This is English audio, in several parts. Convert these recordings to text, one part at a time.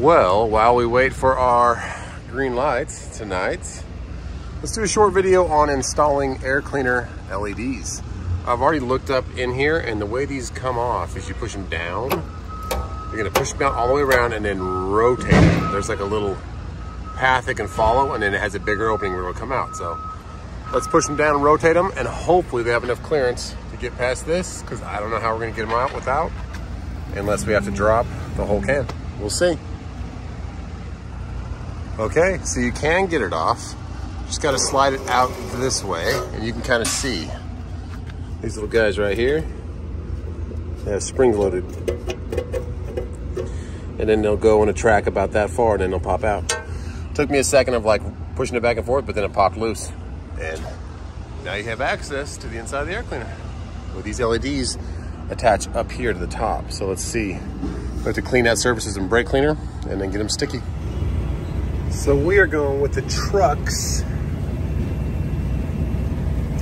Well, while we wait for our green lights tonight, let's do a short video on installing air cleaner LEDs. I've already looked up in here and the way these come off is you push them down, you're gonna push them down all the way around and then rotate them. There's like a little path it can follow and then it has a bigger opening where it'll come out. So let's push them down and rotate them and hopefully they have enough clearance to get past this because I don't know how we're gonna get them out without unless we have to drop the whole can. We'll see. Okay, so you can get it off. Just gotta slide it out this way and you can kind of see these little guys right here. They have spring loaded. And then they'll go on a track about that far and then they'll pop out. Took me a second of like pushing it back and forth, but then it popped loose. And now you have access to the inside of the air cleaner with these LEDs attached up here to the top. So let's see. We have to clean out surfaces and brake cleaner and then get them sticky. So we are going with the Trux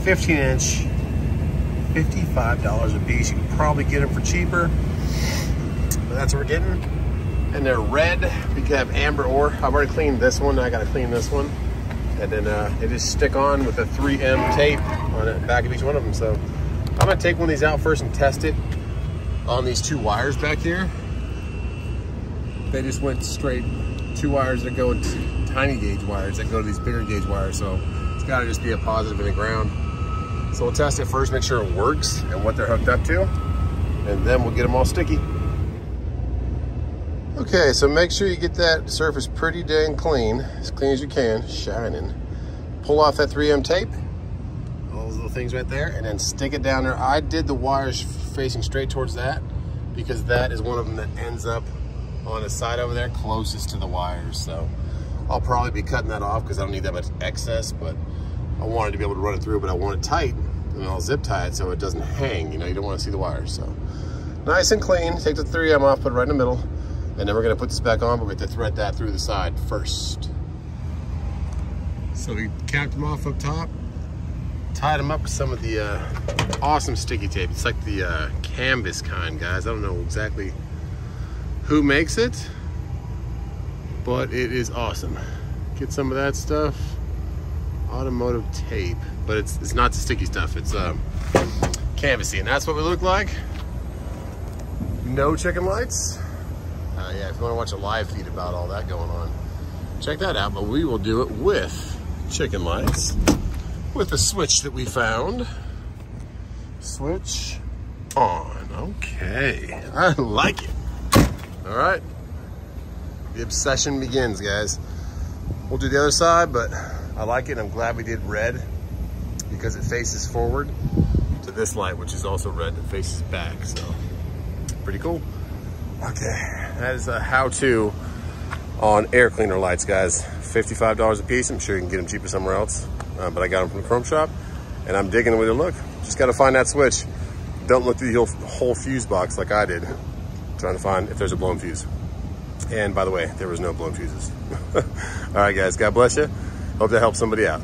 15 inch, $55 a piece. You can probably get them for cheaper, but that's what we're getting. And they're red. We can have amber or. I've already cleaned this one. I gotta clean this one. And then uh, they just stick on with a 3M tape on the back of each one of them. So I'm gonna take one of these out first and test it on these two wires back here. They just went straight two wires that go into tiny gauge wires that go to these bigger gauge wires. So it's gotta just be a positive in the ground. So we'll test it first, make sure it works and what they're hooked up to, and then we'll get them all sticky. Okay, so make sure you get that surface pretty dang clean, as clean as you can, shining. Pull off that 3M tape, all those little things right there, and then stick it down there. I did the wires facing straight towards that because that is one of them that ends up on the side over there closest to the wires. So I'll probably be cutting that off because I don't need that much excess, but I wanted to be able to run it through, but I want it tight and I'll zip tie it so it doesn't hang. You know, you don't want to see the wires. So nice and clean. Take the 3M off, put it right in the middle. And then we're gonna put this back on, but we have to thread that through the side first. So we capped them off up top, tied them up with some of the uh, awesome sticky tape. It's like the uh, canvas kind, guys. I don't know exactly who makes it, but it is awesome. Get some of that stuff. Automotive tape, but it's it's not the sticky stuff. It's um, canvasy, and that's what we look like. No chicken lights. Uh, yeah, if you want to watch a live feed about all that going on, check that out. But we will do it with chicken lights, with the switch that we found. Switch on. Okay, I like it. All right, the obsession begins, guys. We'll do the other side, but I like it. I'm glad we did red because it faces forward to this light, which is also red that faces back. So pretty cool. Okay, that is a how-to on air cleaner lights, guys. $55 a piece. I'm sure you can get them cheaper somewhere else, uh, but I got them from the Chrome Shop, and I'm digging the way they look. Just got to find that switch. Don't look through the whole fuse box like I did, trying to find if there's a blown fuse. And by the way, there was no blown fuses. All right, guys, God bless you. Hope that helps somebody out.